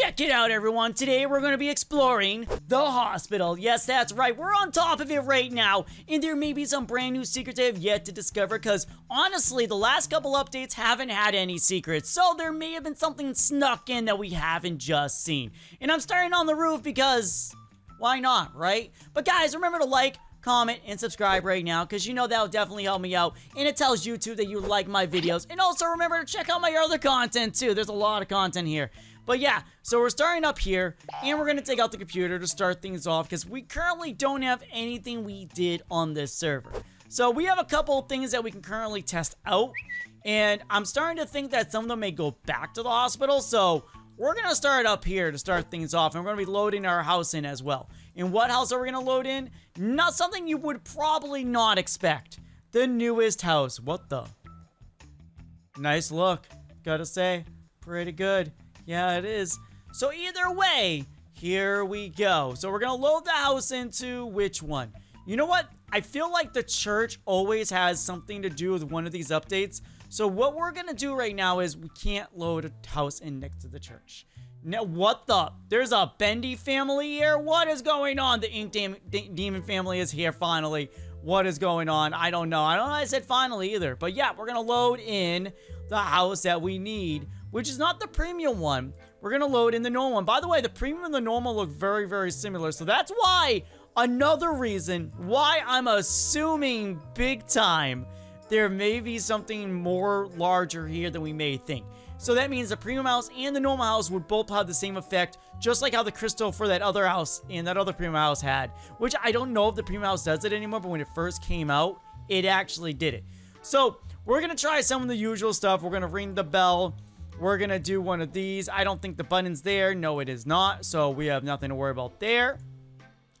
Check it out, everyone. Today we're going to be exploring the hospital. Yes, that's right. We're on top of it right now. And there may be some brand new secrets I have yet to discover because honestly, the last couple updates haven't had any secrets. So there may have been something snuck in that we haven't just seen. And I'm starting on the roof because why not, right? But guys, remember to like, comment, and subscribe right now because you know that'll definitely help me out. And it tells YouTube that you like my videos. And also remember to check out my other content too. There's a lot of content here. But yeah, so we're starting up here, and we're gonna take out the computer to start things off, because we currently don't have anything we did on this server. So we have a couple things that we can currently test out, and I'm starting to think that some of them may go back to the hospital, so we're gonna start up here to start things off, and we're gonna be loading our house in as well. And what house are we gonna load in? Not something you would probably not expect. The newest house. What the? Nice look. Gotta say, pretty good. Yeah, it is. So either way, here we go. So we're going to load the house into which one? You know what? I feel like the church always has something to do with one of these updates. So what we're going to do right now is we can't load a house in next to the church. Now, what the? There's a Bendy family here? What is going on? The Ink Demon, Demon family is here finally. What is going on? I don't know. I don't know I said finally either. But yeah, we're going to load in the house that we need which is not the premium one. We're going to load in the normal one. By the way, the premium and the normal look very, very similar. So that's why, another reason why I'm assuming big time there may be something more larger here than we may think. So that means the premium house and the normal house would both have the same effect, just like how the crystal for that other house and that other premium house had. Which I don't know if the premium house does it anymore, but when it first came out, it actually did it. So we're going to try some of the usual stuff. We're going to ring the bell. We're going to do one of these. I don't think the button's there. No, it is not. So we have nothing to worry about there.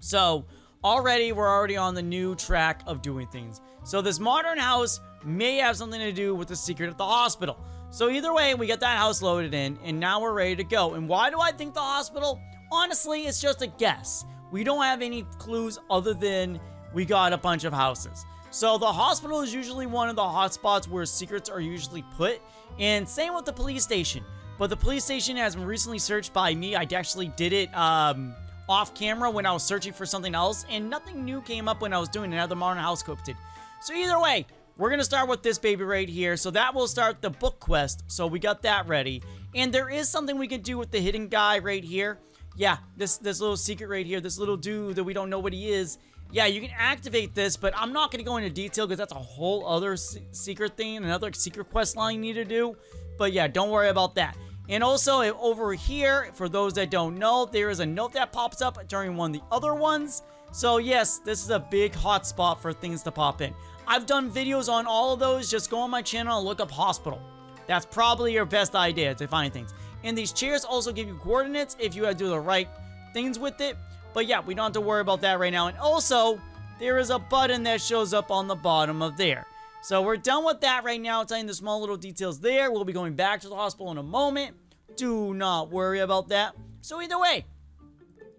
So already, we're already on the new track of doing things. So this modern house may have something to do with the secret at the hospital. So either way, we get that house loaded in, and now we're ready to go. And why do I think the hospital? Honestly, it's just a guess. We don't have any clues other than we got a bunch of houses. So the hospital is usually one of the hotspots where secrets are usually put. And same with the police station. But the police station has been recently searched by me. I actually did it um, off camera when I was searching for something else. And nothing new came up when I was doing another Modern House did. So either way, we're to start with this baby right here. So that will start the book quest. So we got that ready. And there is something we can do with the hidden guy right here. Yeah, this, this little secret right here. This little dude that we don't know what he is yeah, you can activate this, but I'm not going to go into detail because that's a whole other secret thing, another secret quest line you need to do. But yeah, don't worry about that. And also, over here, for those that don't know, there is a note that pops up during one of the other ones. So yes, this is a big hotspot for things to pop in. I've done videos on all of those. Just go on my channel and look up hospital. That's probably your best idea to find things. And these chairs also give you coordinates if you do the right things with it. But yeah, we don't have to worry about that right now. And also, there is a button that shows up on the bottom of there. So we're done with that right now, telling the small little details there. We'll be going back to the hospital in a moment. Do not worry about that. So either way,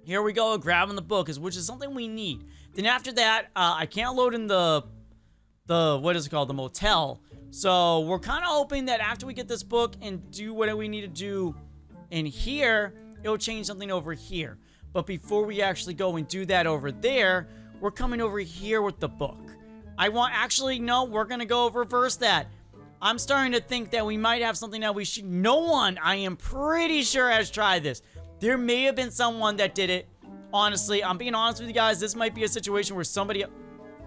here we go, grabbing the book, which is something we need. Then after that, uh, I can't load in the, the, what is it called, the motel. So we're kind of hoping that after we get this book and do what we need to do in here, it'll change something over here. But before we actually go and do that over there, we're coming over here with the book. I want, actually, no, we're going to go reverse that. I'm starting to think that we might have something that we should, no one, I am pretty sure has tried this. There may have been someone that did it. Honestly, I'm being honest with you guys, this might be a situation where somebody,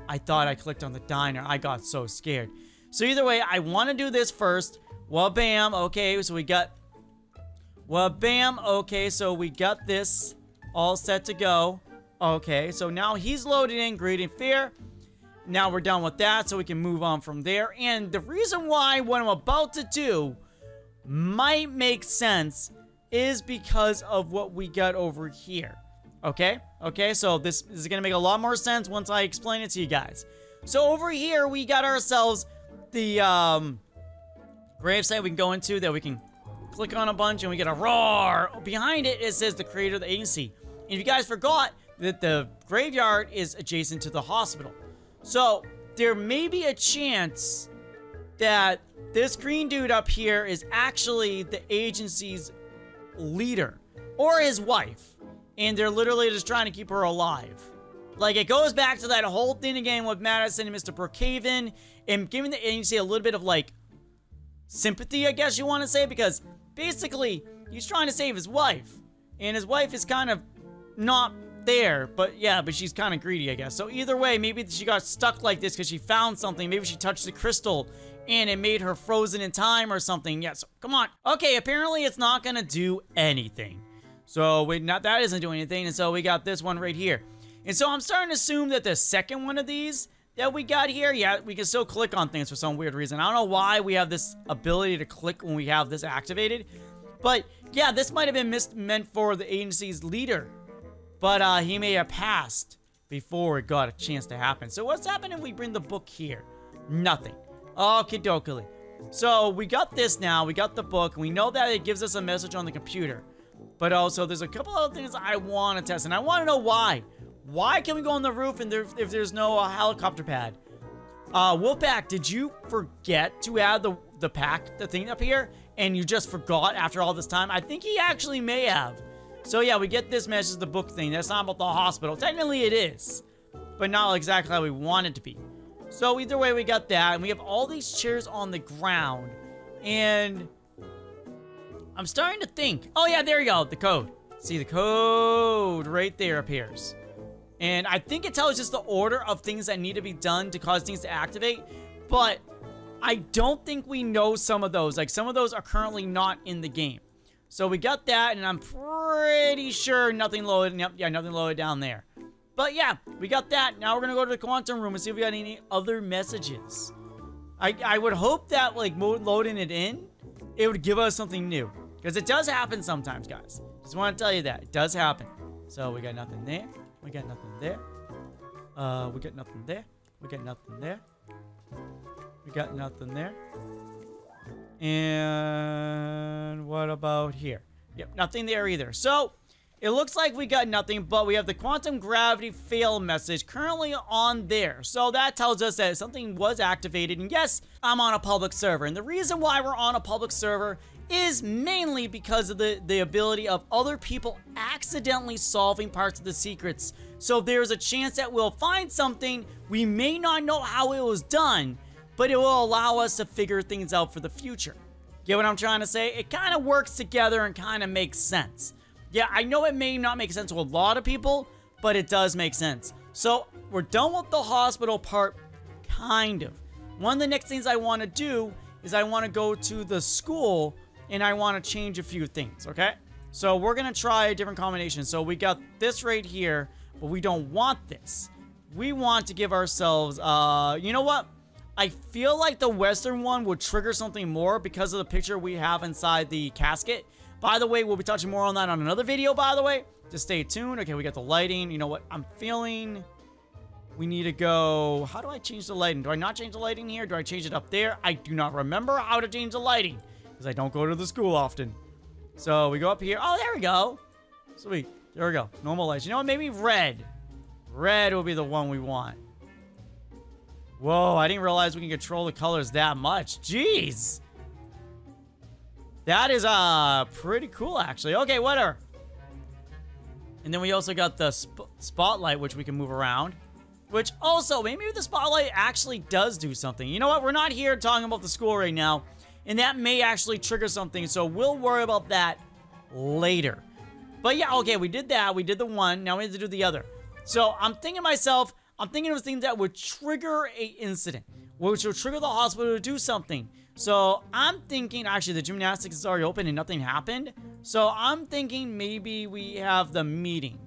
I thought I clicked on the diner. I got so scared. So either way, I want to do this first. Well, bam. Okay, so we got... Well, bam. Okay, so we got this all set to go. Okay, so now he's loaded in Greed and Fear. Now we're done with that, so we can move on from there. And the reason why what I'm about to do might make sense is because of what we got over here. Okay? Okay, so this is going to make a lot more sense once I explain it to you guys. So over here, we got ourselves the um, gravesite we can go into that we can click on a bunch and we get a roar. Behind it, it says the creator of the agency. And if you guys forgot that the graveyard is adjacent to the hospital. So there may be a chance that this green dude up here is actually the agency's leader. or his wife. And they're literally just trying to keep her alive. Like, it goes back to that whole thing again with Madison and Mr. Brookhaven, and giving the agency a little bit of, like, sympathy, I guess you want to say, because basically, he's trying to save his wife. And his wife is kind of not there, but yeah, but she's kind of greedy, I guess. So either way, maybe she got stuck like this because she found something. Maybe she touched the crystal and it made her frozen in time or something. Yes, yeah, so, come on. Okay, apparently it's not gonna do anything. So we not that isn't doing anything, and so we got this one right here. And so I'm starting to assume that the second one of these that we got here, yeah, we can still click on things for some weird reason. I don't know why we have this ability to click when we have this activated. But yeah, this might have been meant for the agency's leader. But uh, he may have passed before it got a chance to happen. So what's happening if we bring the book here? Nothing. Okie dokie. So we got this now. We got the book. We know that it gives us a message on the computer. But also, there's a couple other things I want to test. And I want to know why. Why can we go on the roof and there, if there's no uh, helicopter pad? Uh, Wolfpaq, did you forget to add the, the pack, the thing up here? And you just forgot after all this time? I think he actually may have. So yeah, we get this message, the book thing. That's not about the hospital. Technically it is. But not exactly how we want it to be. So either way, we got that. And we have all these chairs on the ground. And... I'm starting to think. Oh yeah, there you go. The code. See, the code right there appears. And I think it tells just the order of things that need to be done to cause things to activate. But I don't think we know some of those. Like, some of those are currently not in the game. So we got that, and I'm pretty sure nothing loaded. Yep, yeah, nothing loaded down there. But yeah, we got that. Now we're gonna go to the quantum room and see if we got any other messages. I, I would hope that, like, loading it in, it would give us something new. Because it does happen sometimes, guys. Just want to tell you that. It does happen. So we got nothing there. We got nothing there. Uh, we got nothing there. We got nothing there. We got nothing there. And what about here? Yep, nothing there either. So, it looks like we got nothing, but we have the quantum gravity fail message currently on there. So that tells us that something was activated. And yes, I'm on a public server. And the reason why we're on a public server is mainly because of the, the ability of other people accidentally solving parts of the secrets. So there's a chance that we'll find something, we may not know how it was done, but it will allow us to figure things out for the future. Get what I'm trying to say? It kind of works together and kind of makes sense. Yeah, I know it may not make sense to a lot of people, but it does make sense. So, we're done with the hospital part, kind of. One of the next things I want to do is I want to go to the school and I want to change a few things, okay? So, we're going to try a different combination. So, we got this right here, but we don't want this. We want to give ourselves, uh, you know what? I feel like the Western one would trigger something more because of the picture we have inside the casket. By the way, we'll be touching more on that on another video, by the way. Just stay tuned. Okay, we got the lighting. You know what? I'm feeling we need to go... How do I change the lighting? Do I not change the lighting here? Do I change it up there? I do not remember how to change the lighting because I don't go to the school often. So we go up here. Oh, there we go. Sweet. There we go. Normal lights. You know what? Maybe red. Red will be the one we want. Whoa, I didn't realize we can control the colors that much. Jeez. That is uh pretty cool, actually. Okay, whatever. And then we also got the sp spotlight, which we can move around. Which also, maybe the spotlight actually does do something. You know what? We're not here talking about the school right now. And that may actually trigger something. So we'll worry about that later. But yeah, okay, we did that. We did the one. Now we have to do the other. So I'm thinking myself, I'm thinking of things that would trigger a incident, which will trigger the hospital to do something. So I'm thinking, actually, the gymnastics is already open and nothing happened. So I'm thinking maybe we have the meeting.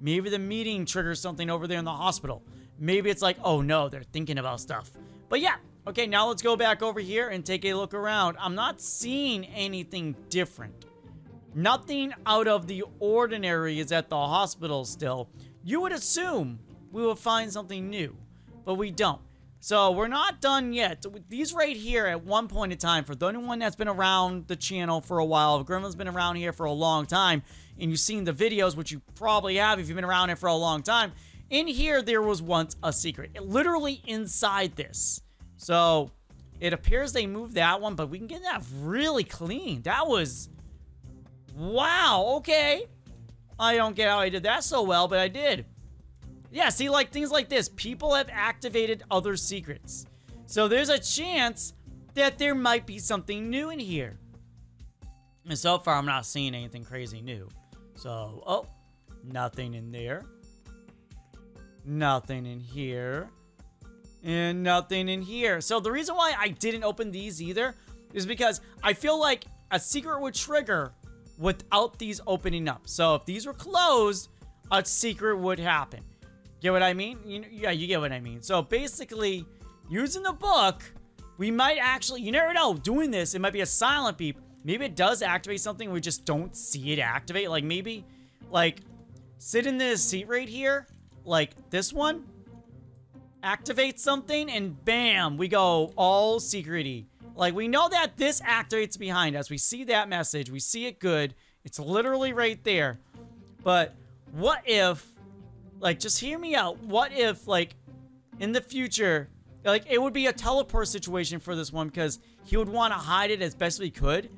Maybe the meeting triggers something over there in the hospital. Maybe it's like, oh no, they're thinking about stuff. But yeah, okay, now let's go back over here and take a look around. I'm not seeing anything different. Nothing out of the ordinary is at the hospital still. You would assume we will find something new. But we don't. So we're not done yet. These right here at one point in time, for the anyone that's been around the channel for a while, Gremlin's been around here for a long time, and you've seen the videos, which you probably have if you've been around here for a long time, in here there was once a secret. Literally inside this. So it appears they moved that one, but we can get that really clean. That was... Wow, okay. I don't get how I did that so well, but I did. Yeah, see, like, things like this. People have activated other secrets. So there's a chance that there might be something new in here. And so far, I'm not seeing anything crazy new. So, oh, nothing in there. Nothing in here. And nothing in here. So the reason why I didn't open these either is because I feel like a secret would trigger without these opening up. So if these were closed, a secret would happen. Get what I mean? You, yeah, you get what I mean. So basically, using the book, we might actually, you never know, doing this, it might be a silent beep. Maybe it does activate something, we just don't see it activate. Like maybe, like, sit in this seat right here, like this one, activate something, and bam, we go all secrety. Like, we know that this activates behind us. We see that message. We see it good. It's literally right there. But what if, like, just hear me out. What if, like, in the future, like, it would be a teleport situation for this one because he would want to hide it as best we could.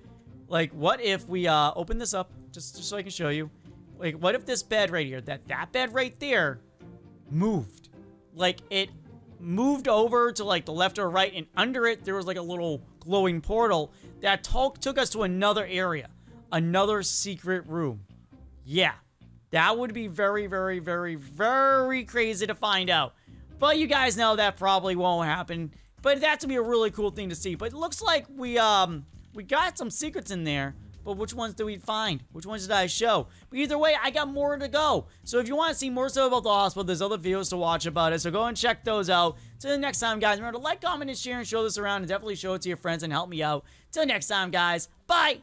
Like, what if we uh, open this up, just, just so I can show you. Like, what if this bed right here, that, that bed right there, moved? Like, it moved over to, like, the left or right, and under it, there was, like, a little glowing portal that took us to another area. Another secret room. Yeah, that would be very, very, very, very crazy to find out. But you guys know that probably won't happen. But that would be a really cool thing to see. But it looks like we, um, we got some secrets in there, but which ones do we find? Which ones did I show? But either way, I got more to go. So if you want to see more so about the hospital, there's other videos to watch about it. So go and check those out. Till the next time, guys, remember to like, comment, and share, and show this around, and definitely show it to your friends and help me out. Till next time, guys. Bye!